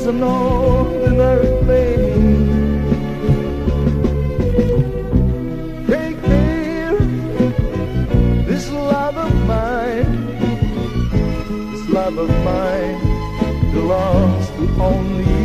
is an ordinary thing. Take me, this love of mine, this love of mine belongs to only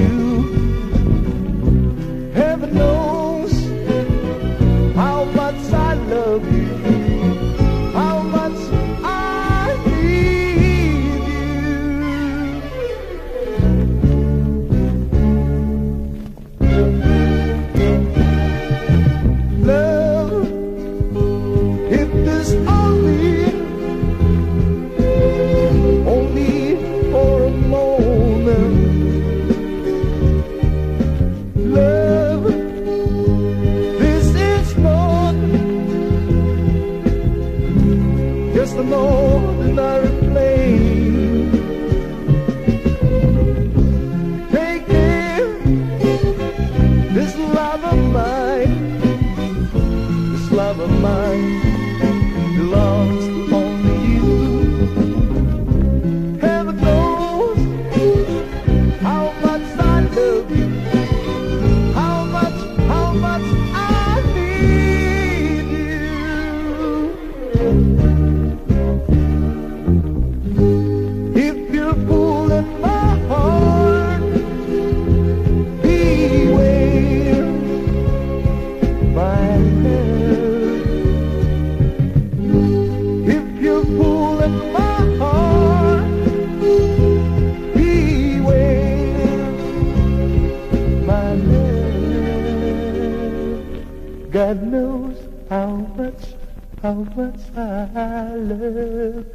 God knows how much, how much I love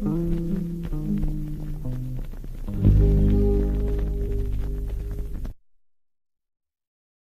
you.